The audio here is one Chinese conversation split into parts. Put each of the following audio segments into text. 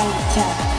and jump.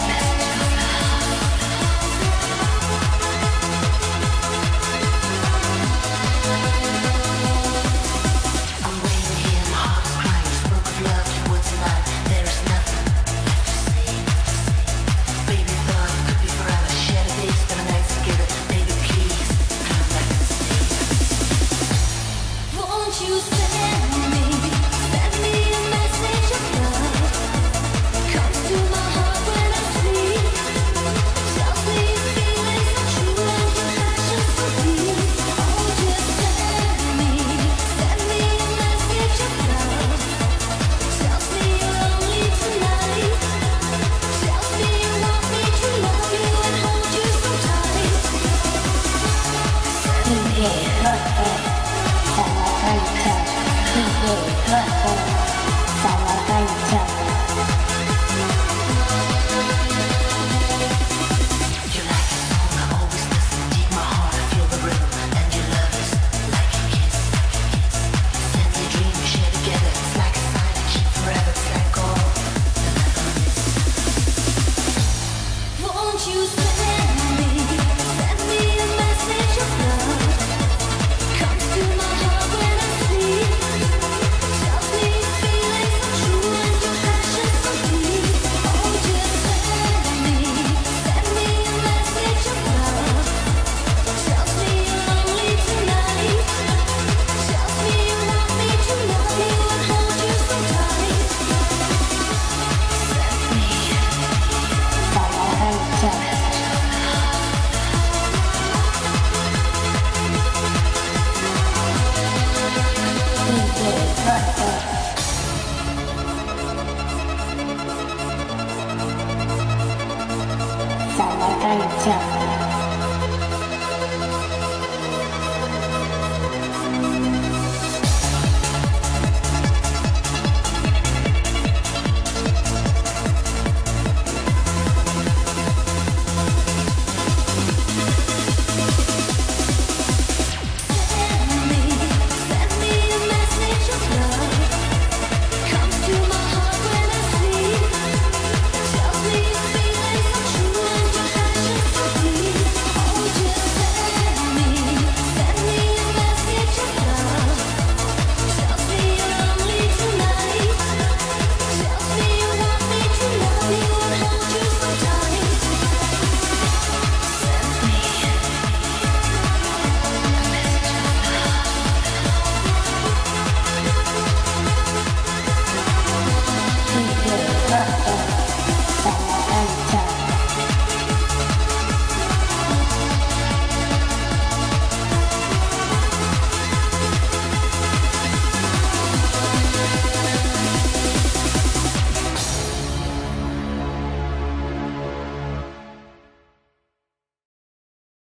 platform. 业快乐，再来干一仗。